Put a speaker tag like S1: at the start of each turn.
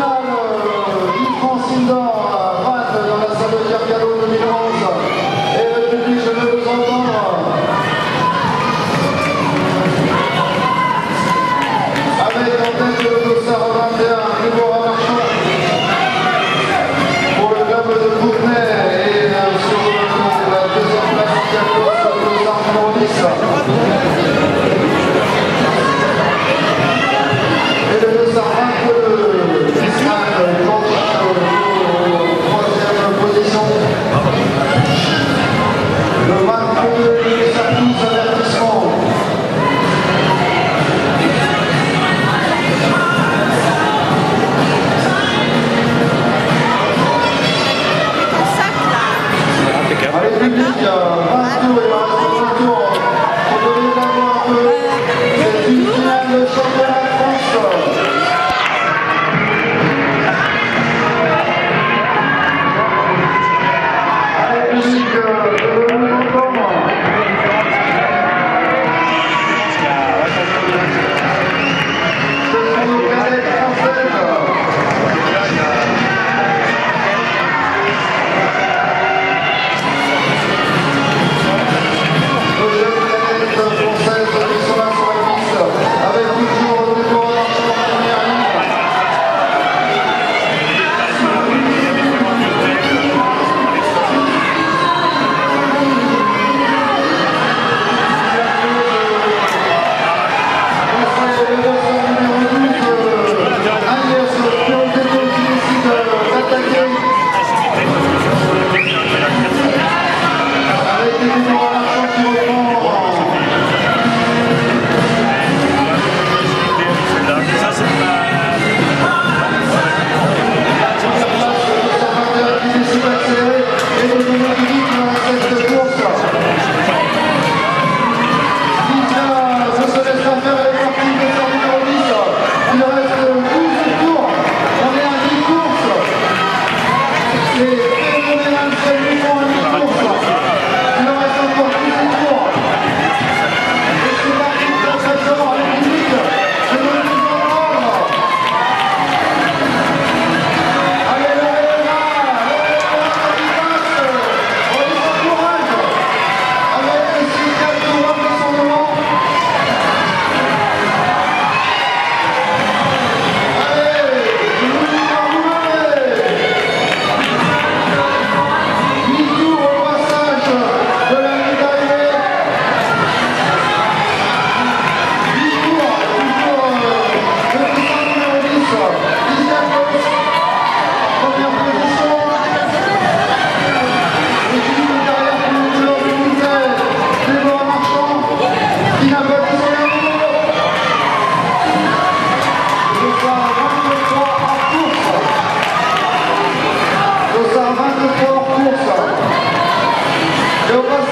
S1: Chicago. よこそ